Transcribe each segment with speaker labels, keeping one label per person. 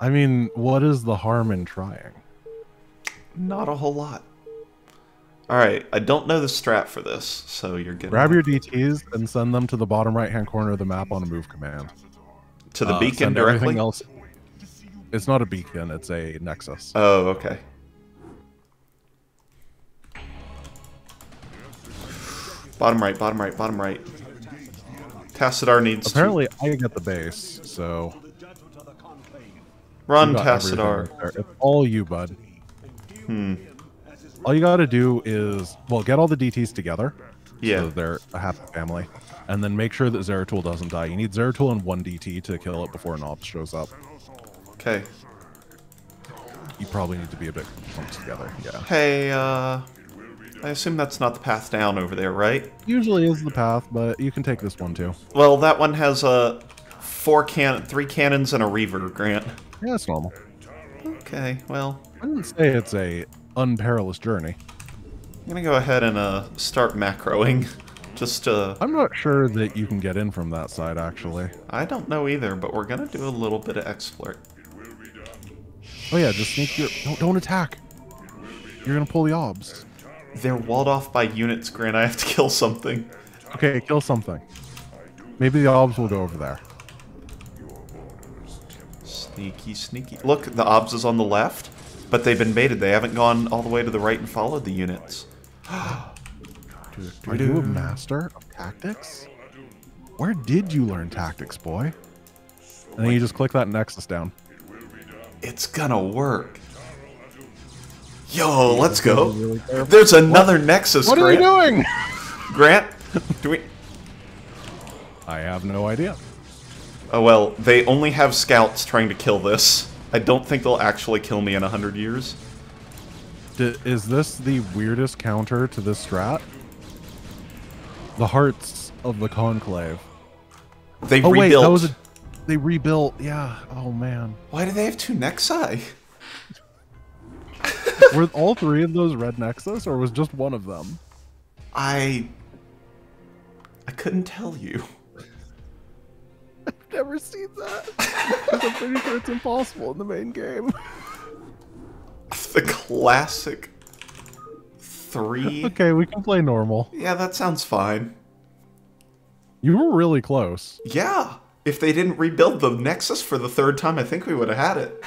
Speaker 1: I mean, what is the harm in trying?
Speaker 2: Not a whole lot. Alright, I don't know the strat for this, so you're gonna...
Speaker 1: Grab your DTs and send them to the bottom right-hand corner of the map on a move command.
Speaker 2: To the
Speaker 1: Uh,
Speaker 2: beacon directly?
Speaker 1: else. It's not a beacon, it's a nexus.
Speaker 2: Oh, okay. Bottom right, bottom right, bottom right. Tassadar needs
Speaker 1: Apparently, I get the base, so...
Speaker 2: run
Speaker 1: you got everything
Speaker 2: Tassadar.
Speaker 1: It's all you, bud.
Speaker 2: Hmm.
Speaker 1: All you gotta do is, well, get all the DTs together.
Speaker 2: Yeah.
Speaker 1: So they're a happy family. And then make sure that Zeratul doesn't die. You need Zeratul and one DT to kill it before an obs shows up.
Speaker 2: Okay.
Speaker 1: You probably need to be a bit clumped together, yeah.
Speaker 2: Hey, uh... I assume that's not the path down over there, right?
Speaker 1: Usually is the path, but you can take this one too.
Speaker 2: Well, that one has uh, four can, three cannons and a reaver, Grant.
Speaker 1: Yeah, it's normal.
Speaker 2: Okay, well,
Speaker 1: I didn't say it's a unperilous journey.
Speaker 2: I'm gonna go ahead and uh, start macroing. Just, uh,
Speaker 1: I'm not sure that you can get in from that side, actually.
Speaker 2: I don't know either, but we're gonna do a little bit of exploit.
Speaker 1: Oh yeah, just sneak your... Don't, don't attack! You're gonna pull the obs.
Speaker 2: They're walled off by units, Grant. I have to kill something.
Speaker 1: Okay, kill something. Maybe the obs will go over there.
Speaker 2: Sneaky, sneaky. Look, the obs is on the left, but they've been baited. They haven't gone all the way to the right and followed the units.
Speaker 1: Are you a master of tactics? Where did you learn tactics, boy? And then you just click that nexus down.
Speaker 2: It's gonna work. Yo, let's go. There's another Nexus,
Speaker 1: What are you doing?
Speaker 2: Grant, do we...
Speaker 1: I have no idea.
Speaker 2: Oh well, they only have scouts trying to kill this. I don't think they'll actually kill me in a hundred years.
Speaker 1: D- is this the weirdest counter to this strat? The hearts of the conclave.
Speaker 2: They
Speaker 1: Oh wait,
Speaker 2: rebuilt.
Speaker 1: that was a. They rebuilt. Yeah. Oh man.
Speaker 2: Why do they have two Nexi?
Speaker 1: Were all three of those red nexus, or was just one of them?
Speaker 2: I... I couldn't tell you.
Speaker 1: I've never seen that. I'm pretty sure it's impossible in the main game.
Speaker 2: The classic three.
Speaker 1: okay, we can play normal.
Speaker 2: Yeah, that sounds fine.
Speaker 1: You were really close.
Speaker 2: Yeah, if they didn't rebuild the Nexus for the third time, I think we would have had it.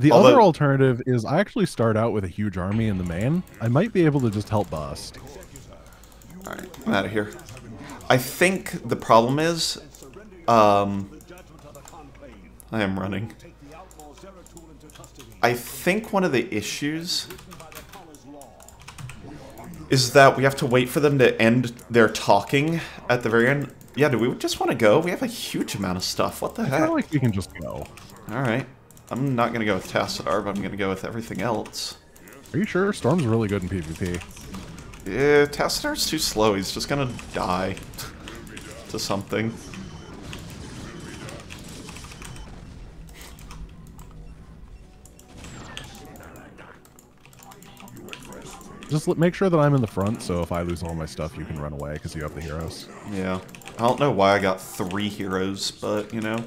Speaker 1: The
Speaker 2: Although-
Speaker 1: other alternative is I actually start out with a huge army in the main. I might be able to just help bust.
Speaker 2: Alright, I'm out of here. I think the problem is, um, I am running. I think one of the issues is that we have to wait for them to end their talking at the very end. Yeah, do we just want to go? We have a huge amount of stuff. What the
Speaker 1: I
Speaker 2: heck?
Speaker 1: feel like we can just go.
Speaker 2: Alright. I'm not going to go with Tassadar, but I'm going to go with everything else.
Speaker 1: Are you sure? Storm's really good in PvP.
Speaker 2: Yeah, Tassadar's too slow. He's just to die to something.
Speaker 1: Just make sure that I'm in the front, so if I lose all my stuff, you can run away because you have the heroes.
Speaker 2: Yeah. I don't know why I got three heroes, but, you know.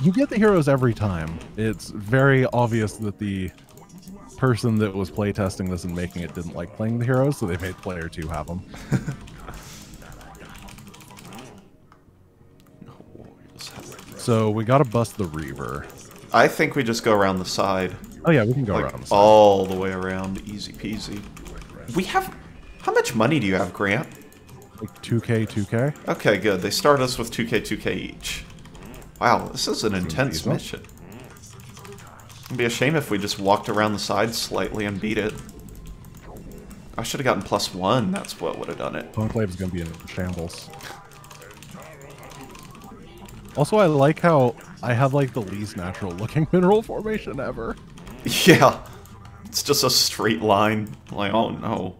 Speaker 1: You get the heroes every time. It's very obvious that the person that was playtesting this and making it didn't like playing the heroes, so they made player two have them. so we gotta bust the Reaver.
Speaker 2: I think we just go around the side.
Speaker 1: Oh yeah, we can go
Speaker 2: Like,
Speaker 1: around the side.
Speaker 2: all the way around. Easy peasy. We have... How much money do you have, Grant?
Speaker 1: Like 2k, 2k.
Speaker 2: Okay, good. They start us with 2k, 2k each. Wow, this is an intense mission. It'd be a shame if we just walked around the side slightly and beat it. I should have gotten plus one. That's what would have done it.
Speaker 1: Conclave is gonna be in shambles. Also, I like how I have like the least natural looking mineral formation ever.
Speaker 2: Yeah. It's just a straight line. Like, oh no.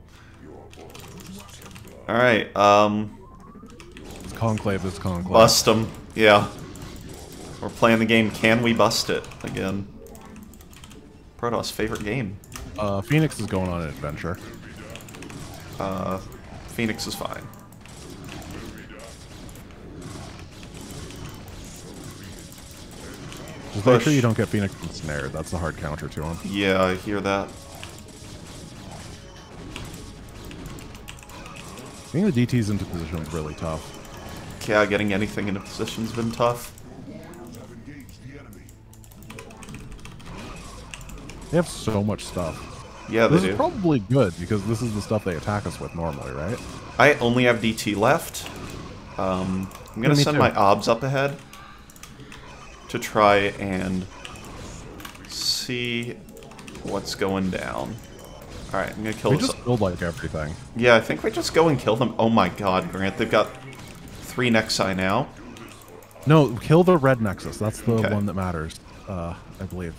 Speaker 2: Alright, um,
Speaker 1: conclave is conclave.
Speaker 2: bust them. Yeah. We're playing the game Can We Bust It again. Protoss' favorite game.
Speaker 1: Uh, Fenix is going on an adventure.
Speaker 2: Uh, Fenix is fine.
Speaker 1: Just make sure you don't get Fenix ensnared. That's the hard counter to him.
Speaker 2: Yeah, I hear that.
Speaker 1: Getting the DTs into position is really tough.
Speaker 2: Yeah, getting anything into position's been tough.
Speaker 1: They have so much stuff.
Speaker 2: Yeah, they
Speaker 1: This
Speaker 2: do.
Speaker 1: is probably good because this is the stuff they attack us with normally, right?
Speaker 2: I only have DT left. Um, I'm gonna
Speaker 1: me
Speaker 2: send
Speaker 1: too.
Speaker 2: my obs up ahead to try and see what's going down. All right, I'm gonna kill
Speaker 1: We just build like everything.
Speaker 2: Yeah, I think we just go and kill them. Oh my God, Grant, they've got three Nexi now.
Speaker 1: No, kill the red nexus. That's the
Speaker 2: Okay.
Speaker 1: one that matters, uh, I believe.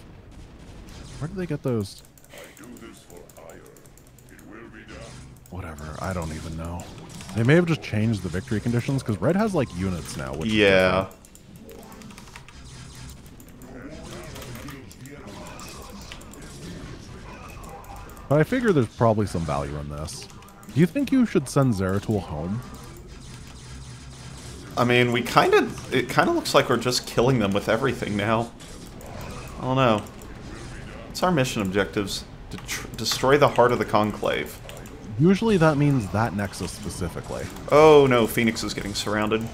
Speaker 1: Where did they get those? i do this for Whatever, I don't even know. They may have just changed the victory conditions because red has like units now. Which
Speaker 2: Yeah.
Speaker 1: But I figure there's probably some value in this. Do you think you should send Zeratul home?
Speaker 2: I mean, we kind of. It kind of looks like we're just killing them with everything now. I don't know. What's our mission objectives? To tr- destroy the heart of the Conclave.
Speaker 1: Usually that means that nexus specifically.
Speaker 2: Oh no, Fenix is getting surrounded.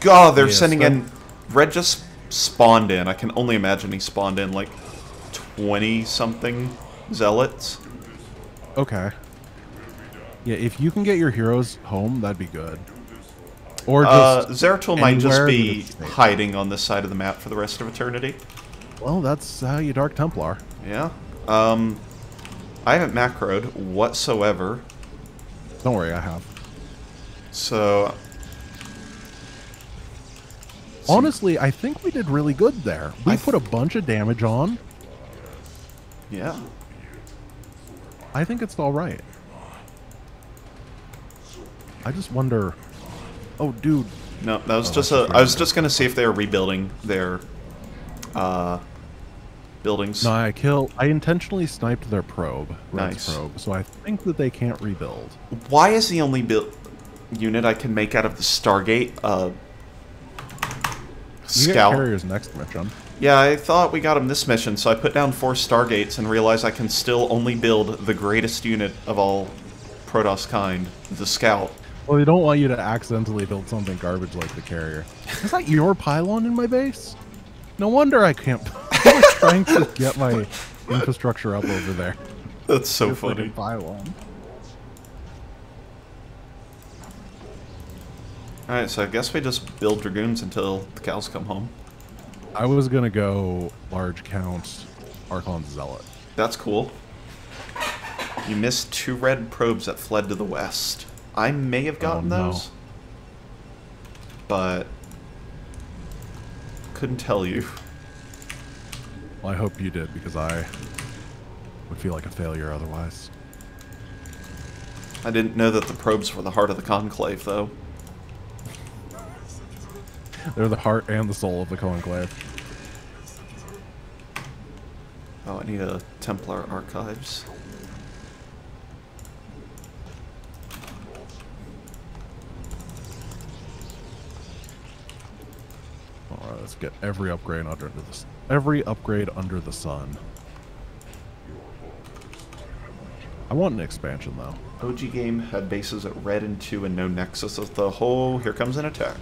Speaker 2: God, they're
Speaker 1: Yeah,
Speaker 2: sending
Speaker 1: so-
Speaker 2: in. Red just spawned in. I can only imagine he spawned in like 20 something zealots.
Speaker 1: Okay. Yeah, if you can get your heroes home, that'd be good. Or
Speaker 2: Uh,
Speaker 1: just
Speaker 2: Zeratul might just be hiding on this side of the map for the rest of eternity.
Speaker 1: well, that's how you Dark Templar.
Speaker 2: Yeah. Um, I haven't macroed whatsoever,
Speaker 1: Don't worry, I have.
Speaker 2: so
Speaker 1: Honestly, I think we did really good there. We
Speaker 2: I
Speaker 1: put a bunch of damage on.
Speaker 2: yeah.
Speaker 1: I think it's all right. I just wonder. Oh, dude.
Speaker 2: No, that was
Speaker 1: Oh,
Speaker 2: just a. I was just gonna see if they were rebuilding their uh, buildings.
Speaker 1: No, I kill. I intentionally sniped their probe, Red's
Speaker 2: Nice.
Speaker 1: probe, so I think that they can't rebuild.
Speaker 2: Why is the only build unit I can make out of the Stargate uh,
Speaker 1: You
Speaker 2: scout?
Speaker 1: carriers next mission.
Speaker 2: Yeah, I thought we got him this mission, so I put down four Stargates and realized I can still only build the greatest unit of all Protoss kind, the Scout.
Speaker 1: Well, they don't want you to accidentally build something garbage like the carrier. Is that your pylon in my base? No wonder I can't. Trying to get my infrastructure up over there.
Speaker 2: That's so
Speaker 1: Just like a
Speaker 2: funny. Alright, so I guess we just build Dragoons until the cows come home.
Speaker 1: I was gonna go large count Archon Zealot.
Speaker 2: That's cool. You missed two red probes that fled to the west. I may have gotten
Speaker 1: Oh, no.
Speaker 2: those, but couldn't tell you.
Speaker 1: Well, I hope you did because I would feel like a failure otherwise.
Speaker 2: I didn't know that the probes were the heart of the conclave, though.
Speaker 1: They're the heart and the soul of the Conclave.
Speaker 2: Oh, I need a Templar archives.
Speaker 1: Let's get every upgrade under this. Every upgrade under the sun. I want an expansion though.
Speaker 2: OG game had bases at red and two and no nexus of the whole. Here comes an attack.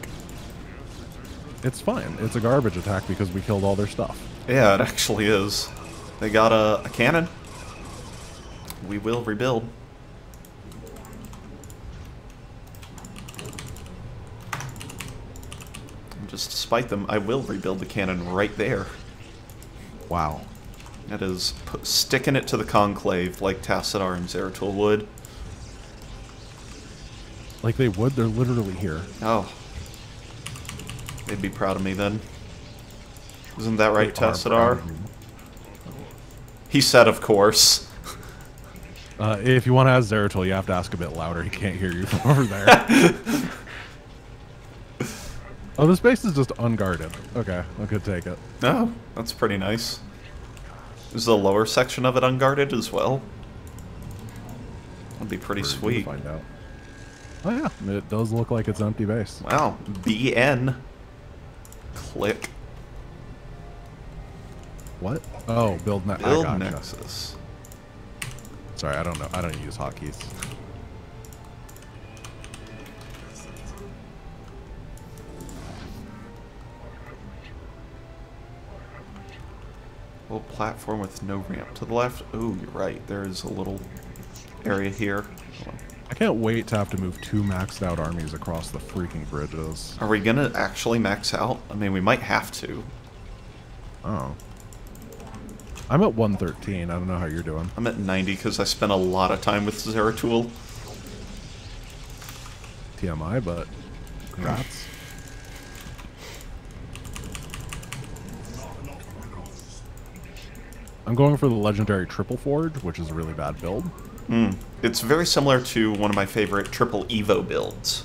Speaker 1: It's fine. It's a garbage attack because we killed all their stuff.
Speaker 2: Yeah, it actually is. They got a, a cannon. We will rebuild. And Just to spite them, I will rebuild the cannon right there.
Speaker 1: Wow.
Speaker 2: That is sticking it to the conclave like Tassadar and Zeratul would.
Speaker 1: Like they would, they're literally here.
Speaker 2: Oh. They'd be proud of me then. Isn't that right, Tassadar? He said, of course.
Speaker 1: Uh, if you want to ask Zeratul, you have to ask a bit louder. He can't hear you from over there. oh, this base is just unguarded. Okay, I could take it.
Speaker 2: Oh, that's pretty nice. Is the lower section of it unguarded as well? That'd be pretty
Speaker 1: We'll
Speaker 2: sweet.
Speaker 1: Find out. Oh yeah, it does look like it's empty base.
Speaker 2: Wow, BN. Click.
Speaker 1: What? Oh, build net.
Speaker 2: Build. Nexus.
Speaker 1: Sorry, I don't know. I don't use hotkeys.
Speaker 2: Little platform with no ramp to the left. Oh, you're right. There is a little area here.
Speaker 1: I can't wait to have to move two maxed out armies across the freaking bridges.
Speaker 2: Are we gonna actually max out? I mean, we might have to.
Speaker 1: Oh. I'm at 113. I don't know how you're doing.
Speaker 2: I'm at 90 because I spent a lot of time with Zeratul.
Speaker 1: TMI, but congrats. I'm going for the legendary Triple Forge, which is a really bad build.
Speaker 2: Hmm. It's very similar to one of my favorite triple Evo builds.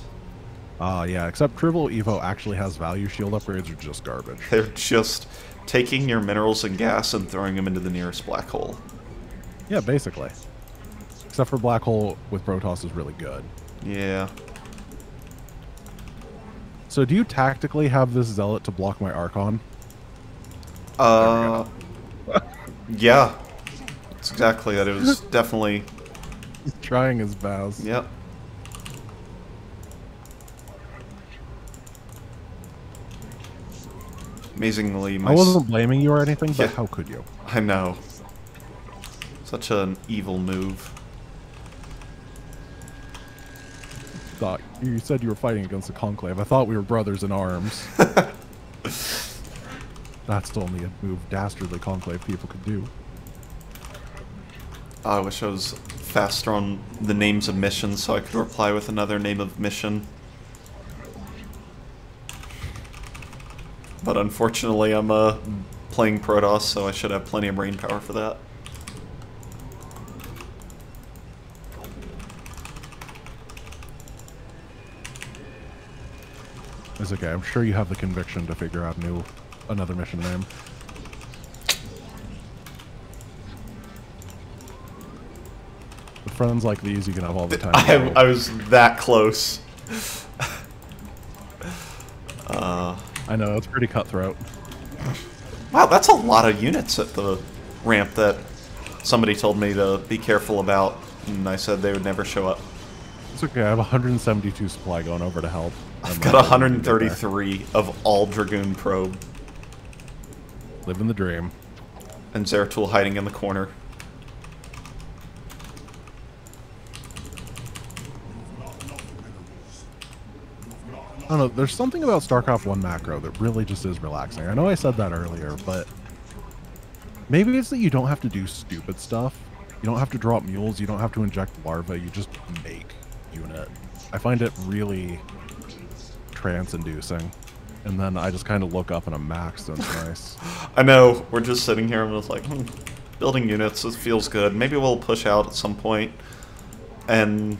Speaker 1: Ah, yeah, except Triple Evo actually has value shield upgrades, are just garbage.
Speaker 2: They're just taking your minerals and gas and throwing them into the nearest black hole.
Speaker 1: Yeah, basically. Except for Black Hole with Protoss is really good.
Speaker 2: Yeah.
Speaker 1: So do you tactically have this Zealot to block my Archon?
Speaker 2: Uh, yeah. It's exactly that. It was definitely,
Speaker 1: He's trying his best.
Speaker 2: yep. Amazingly, my
Speaker 1: I wasn't blaming you or anything, but
Speaker 2: Yeah.
Speaker 1: how could you?
Speaker 2: I know. Such an evil move.
Speaker 1: Thought you said you were fighting against the Conclave. I thought we were brothers in arms. That's the only move dastardly Conclave people could do.
Speaker 2: I wish I was faster on the names of missions so I could reply with another name of mission. But unfortunately, I'm uh, playing Protoss, so I should have plenty of brain power for that.
Speaker 1: It's okay. I'm sure you have the conviction to figure out new another mission name. With friends like these, you can have all the time.
Speaker 2: I. I was that close. uh,
Speaker 1: I know it's pretty cutthroat.
Speaker 2: wow, that's a lot of units at the ramp that somebody told me to be careful about, and I said they would never show up.
Speaker 1: It's okay. I have 172 supply going over to help.
Speaker 2: I've got
Speaker 1: not gonna get there.
Speaker 2: 133 of all Dragoon probe,
Speaker 1: Living the dream.
Speaker 2: and Zeratul hiding in the corner.
Speaker 1: I don't know. There's something about StarCraft 1 macro that really just is relaxing. I know I said that earlier, but maybe it's that you don't have to do stupid stuff. You don't have to drop mules. You don't have to inject larvae. You just make unit. I find it really trance-inducing. And then I just kind of look up and I'm maxed and it's nice.
Speaker 2: I know, we're just sitting here and it's like, hmm, building units, this feels good. Maybe we'll push out at some point. And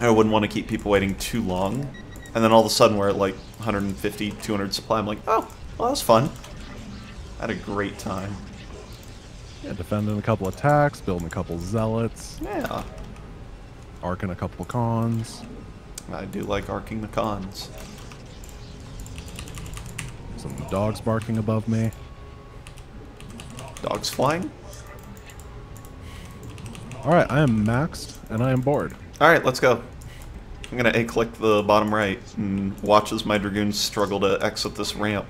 Speaker 2: I wouldn't want to keep people waiting too long. And then all of a sudden we're at like 150, 200 supply. I'm like, oh, well, that was fun. I had a great time.
Speaker 1: Yeah, defending a couple attacks, building a couple zealots,
Speaker 2: Yeah,
Speaker 1: arcing a couple cons.
Speaker 2: I do like arcing the cons.
Speaker 1: Some dogs barking above me.
Speaker 2: Dogs flying?
Speaker 1: Alright, I am maxed and I am bored.
Speaker 2: Alright, let's go. I'm gonna A-click the bottom right and watch as my Dragoons struggle to exit this ramp.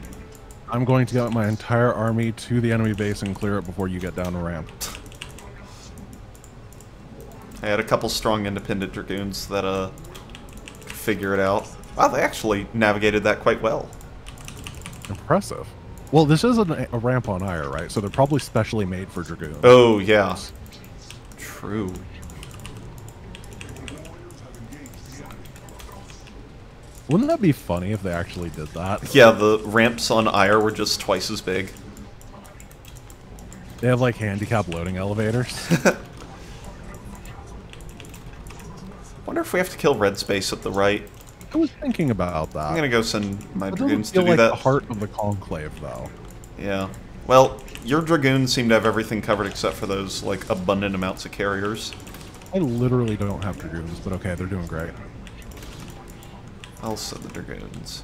Speaker 1: I'm going to get my entire army to the enemy base and clear it before you get down the ramp.
Speaker 2: I had a couple strong independent dragoons that uh figure it out. Wow, they actually navigated that quite well.
Speaker 1: Impressive. Well, this is a, a ramp on Aiur, right? So they're probably specially made for dragoons.
Speaker 2: Oh yeah, true.
Speaker 1: Wouldn't that be funny if they actually did that?
Speaker 2: Yeah, the ramps on Aiur were just twice as big.
Speaker 1: They have like handicap loading elevators.
Speaker 2: Wonder if we have to kill red space at the right.
Speaker 1: I was thinking about that.
Speaker 2: I'm gonna go send my
Speaker 1: It
Speaker 2: dragoons to do
Speaker 1: like
Speaker 2: that.
Speaker 1: the heart of the conclave, though.
Speaker 2: Yeah. Well, your dragoons seem to have everything covered except for those like abundant amounts of carriers.
Speaker 1: I literally don't have dragoons, but okay, they're doing great.
Speaker 2: I'll send the dragoons.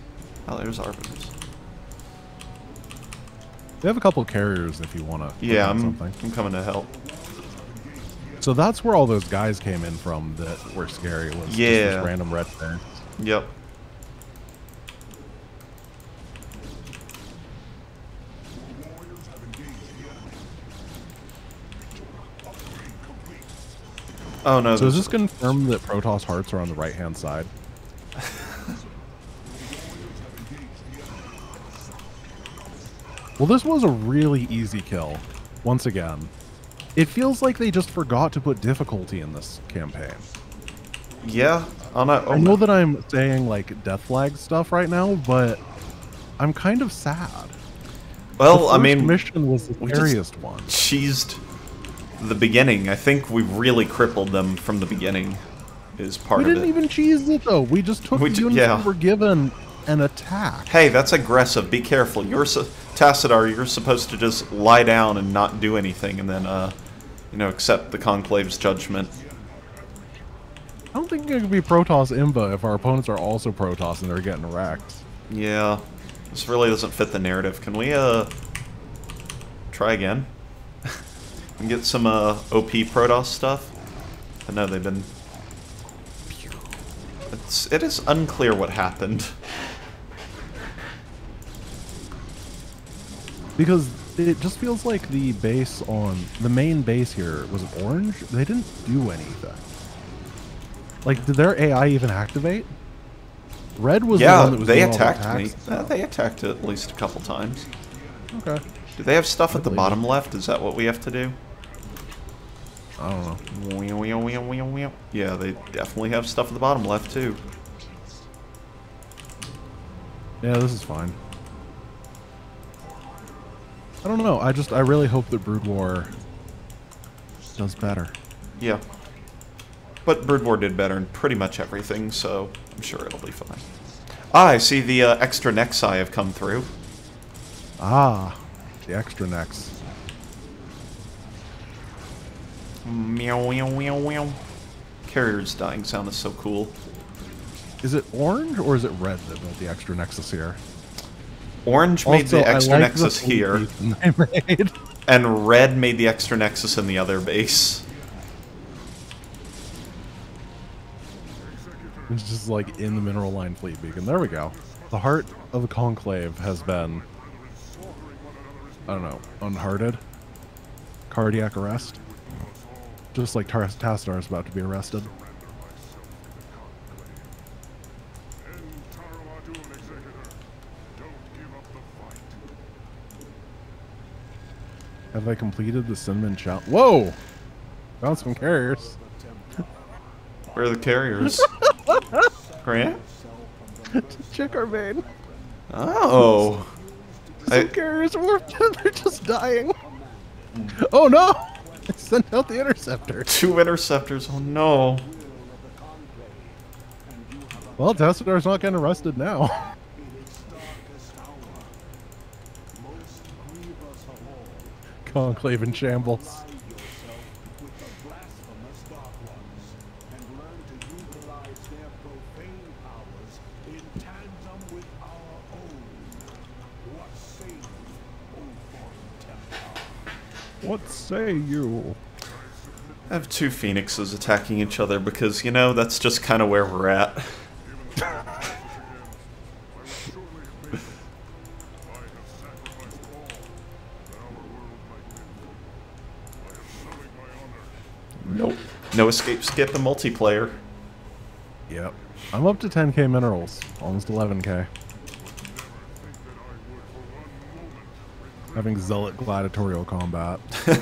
Speaker 2: Oh, there's Arbiters.
Speaker 1: They have a couple carriers if you want to.
Speaker 2: Yeah, I'm,
Speaker 1: something.
Speaker 2: I'm coming to help.
Speaker 1: So that's where all those guys came in from that were scary. Was just
Speaker 2: Yeah.
Speaker 1: this random red thing.
Speaker 2: Yep. Oh no,
Speaker 1: So is
Speaker 2: this
Speaker 1: confirm that Protoss hearts are on the right hand side? well, this was a really easy kill. Once again, it feels like they just forgot to put difficulty in this campaign.
Speaker 2: Yeah, on a, oh,
Speaker 1: I know
Speaker 2: no.
Speaker 1: that I'm saying like death flag stuff right now, but I'm kind of sad.
Speaker 2: well, I mean,
Speaker 1: mission was the
Speaker 2: we
Speaker 1: scariest one.
Speaker 2: cheesed the beginning. I think we really crippled them from the beginning. Is part
Speaker 1: We
Speaker 2: of
Speaker 1: didn't
Speaker 2: it.
Speaker 1: even cheese it though. We just took
Speaker 2: We
Speaker 1: the units
Speaker 2: yeah.
Speaker 1: we were given and attack.
Speaker 2: Hey, that's aggressive. Be careful. You're su- Tassadar. You're supposed to just lie down and not do anything, and then, uh, you know, accept the conclave's judgment.
Speaker 1: I don't think it could be Protoss Imba if our opponents are also Protoss and they're getting wrecked.
Speaker 2: Yeah, this really doesn't fit the narrative. Can we, uh, try again? and get some, uh, OP Protoss stuff? I know they've been... It's, it is unclear what happened.
Speaker 1: Because it just feels like the base on the main base here was orange. They didn't do anything. Like, did their AI even activate? Red was the
Speaker 2: yeah,
Speaker 1: one that was
Speaker 2: they
Speaker 1: the
Speaker 2: attacked me. they attacked at least a couple times.
Speaker 1: Okay.
Speaker 2: Do they have stuff at the bottom left? Is that what we have to do?
Speaker 1: I don't know.
Speaker 2: Yeah, they definitely have stuff at the bottom left too.
Speaker 1: Yeah, this is fine. I don't know. I just I really hope that Brood War does better.
Speaker 2: Yeah. But Brood War did better in pretty much everything, so I'm sure it'll be fine. Ah, I see the uh, extra Nexi have come through.
Speaker 1: Ah, the extra necks.
Speaker 2: Meow, meow, meow, meow. Carrier's dying sound is so cool.
Speaker 1: Is it orange or is it red that made the extra nexus here?
Speaker 2: Orange made
Speaker 1: Also,
Speaker 2: the extra
Speaker 1: like the
Speaker 2: Nexus here,
Speaker 1: they made.
Speaker 2: and red made the extra Nexus in the other base.
Speaker 1: It's just like in the mineral line fleet beacon. There we go. The heart of the conclave has been, I don't know, unhearted. Cardiac arrest. Just like Tar- Tassadar is about to be arrested. Have I completed the cinnamon challenge? Whoa! Found some carriers.
Speaker 2: Where are the carriers? Grant?
Speaker 1: Check our vein.
Speaker 2: Oh.
Speaker 1: Some
Speaker 2: I-
Speaker 1: carriers they're just dying. Oh no! I sent out the interceptor.
Speaker 2: Two interceptors. Oh no.
Speaker 1: Well, Tassadar's not getting arrested now. Conclave in shambles. What say you?
Speaker 2: I have two phoenixes attacking each other because, you know, that's just kind of where we're at. nope. No escape skip the multiplayer.
Speaker 1: Yep. I'm up to 10k minerals. Almost 11k. Having zealot gladiatorial combat.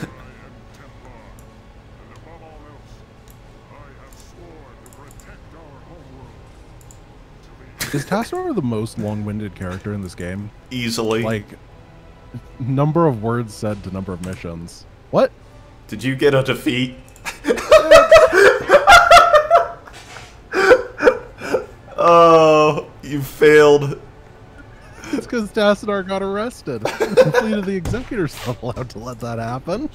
Speaker 1: Is Tassadar the most long-winded character in this game?
Speaker 2: Easily.
Speaker 1: Like, number of words said to number of missions. What?
Speaker 2: Did you get a defeat? oh, you failed.
Speaker 1: It's because Tassadar got arrested. the executor's not allowed to let that happen.